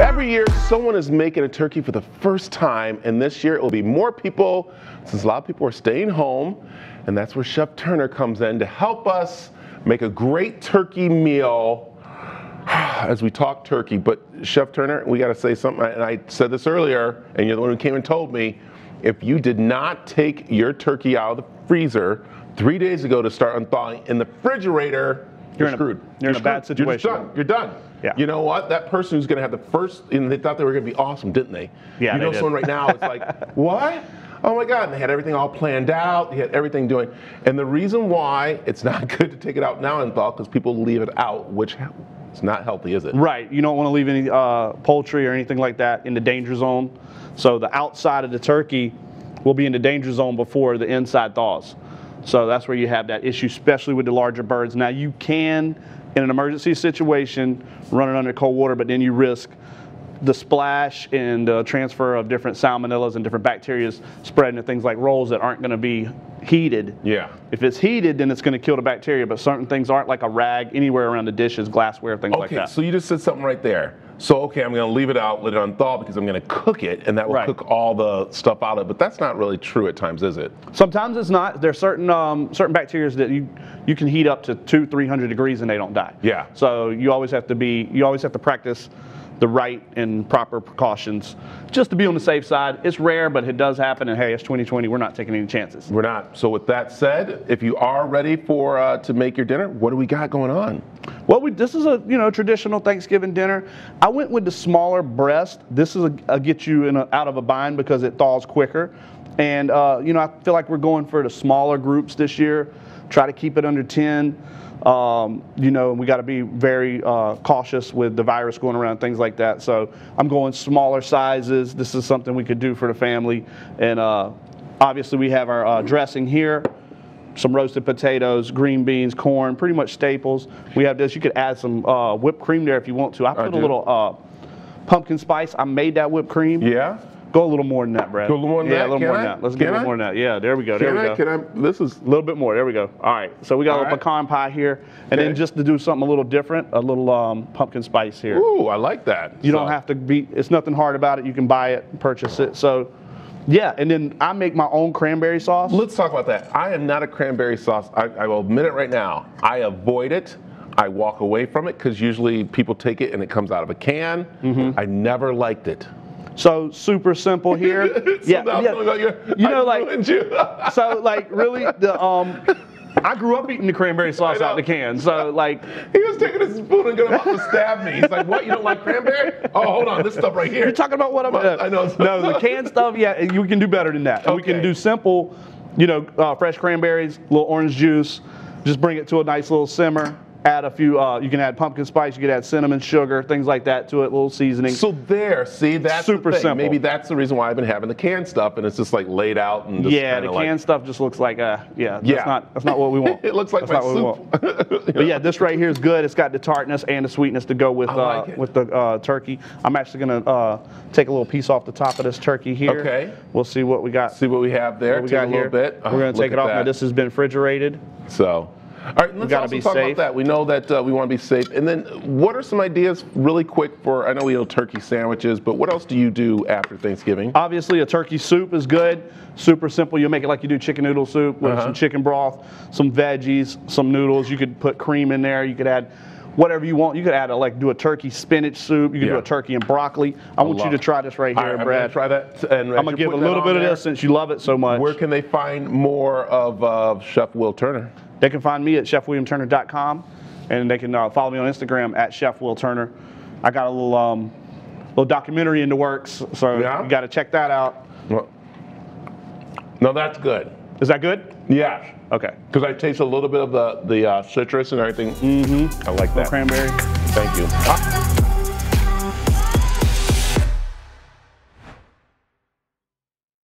Every year, someone is making a turkey for the first time, and this year it will be more people since a lot of people are staying home, and that's where Chef Turner comes in to help us make a great turkey meal as we talk turkey. But Chef Turner, we got to say something, and I said this earlier, and you're the one who came and told me if you did not take your turkey out of the freezer three days ago to start unthawing in the refrigerator, you're, You're in a- screwed. you're in a bad screwed. You're situation. done. You're done. Yeah. You know what? That person who's going to have the first, and they thought they were going to be awesome, didn't they? Yeah, You know, did. someone right now is like, what? Oh my God! And they had everything all planned out. They had everything doing, and the reason why it's not good to take it out now and thaw because people leave it out, which it's not healthy, is it? Right. You don't want to leave any uh, poultry or anything like that in the danger zone. So the outside of the turkey will be in the danger zone before the inside thaws. So that's where you have that issue, especially with the larger birds. Now you can, in an emergency situation, run it under cold water, but then you risk the splash and the transfer of different salmonellas and different bacteria spreading to things like rolls that aren't going to be heated. Yeah. If it's heated, then it's going to kill the bacteria, but certain things aren't like a rag anywhere around the dishes, glassware, things like that. Okay, so you just said something right there. So okay, I'm going to leave it out, let it unthaw because I'm going to cook it, and that will Right. cook all the stuff out of it. But that's not really true at times, is it? Sometimes it's not. There's certain um, certain bacteria that you you can heat up to two, three hundred degrees and they don't die. Yeah. So you always have to be you always have to practice the right and proper precautions just to be on the safe side. It's rare, but it does happen. And hey, it's 2020. We're not taking any chances. We're not. So with that said, if you are ready for uh, to make your dinner, what do we got going on? Well, we, this is a you know traditional Thanksgiving dinner. I went with the smaller breast. This is a, a get you in a, out of a bind because it thaws quicker, and uh, you know I feel like we're going for the smaller groups this year. Try to keep it under 10. Um, you know, we got to be very uh, cautious with the virus going around, things like that. So I'm going smaller sizes. This is something we could do for the family, and uh, obviously we have our uh, dressing here some roasted potatoes, green beans, corn, pretty much staples. We have this. You could add some uh, whipped cream there if you want to. I put a little uh, pumpkin spice. I made that whipped cream. Yeah. Go a little more than that, Brad. Go a little more than yeah, that? a little Can more I? than that. Let's get a little more than that. Yeah, there we go. There Can we I? go. Can I? This is A little bit more. There we go. All right. So we got a All little right. pecan pie here, and then Okay. just to do something a little different, a little um, pumpkin spice here. ooh, I like that. You don't have to be. It's nothing hard about it. You can buy it, purchase it. So, yeah, and then I make my own cranberry sauce. Let's talk about that. I am not a cranberry sauce. I, I will admit it right now. I avoid it. I walk away from it because usually people take it and it comes out of a can. Mm-hmm. I never liked it. So super simple here. So yeah, yeah. like You know, like you. so like really the um I grew up eating the cranberry sauce out the know. can. So like he was taking his spoon and going about to stab me. He's like, "What? You don't like cranberry? Oh, hold on, this stuff right here." you're talking about what I'm Well, I know. No, the canned stuff, yeah, you can do better than that. And We can do simple, you know, uh, fresh cranberries, little orange juice, just bring it to a nice little simmer. Add a few, uh, you can add pumpkin spice, you can add cinnamon, sugar, things like that to it, a little seasoning. So there, see, that's Super simple. Maybe that's the reason why I've been having the canned stuff, and it's just like laid out and just yeah, the kinda like- canned stuff just looks like, uh, yeah, Yeah. that's not that's not what we want. It looks like that's my not what we soup. But yeah, this right here is good. It's got the tartness and the sweetness to go with I like uh, with the uh, turkey. I'm actually gonna uh, take a little piece off the top of this turkey here. Okay. We'll see what we got. See what we have there. what we Take got a little here. bit. Oh, We're gonna look take it off. Now this has been refrigerated. So, all right, let's also talk safe. about that. We know that uh, we want to be safe. And then, what are some ideas, really quick, for? I know we know turkey sandwiches, but what else do you do after Thanksgiving? Obviously, a turkey soup is good. Super simple. You make it like you do chicken noodle soup with Uh-huh. some chicken broth, some veggies, some noodles. You could put cream in there. You could add whatever you want. You could add a, like do a turkey spinach soup. You could Yeah. do a turkey and broccoli. I, want you to try this right here, right, Brad. try that. And I'm gonna give a little bit of this since you love it so much. Where can they find more of uh, Chef Will Turner? They can find me at chefwilliamturner.com, and they can uh, follow me on Instagram at Chef Will Turner. I got a little um, little documentary in the works, so Yeah? you got to check that out. No, that's good. Is that good? Yeah. Okay. Because I taste a little bit of the the uh, citrus and everything. Mm-hmm. I like that. Cranberry. Thank you. Ah,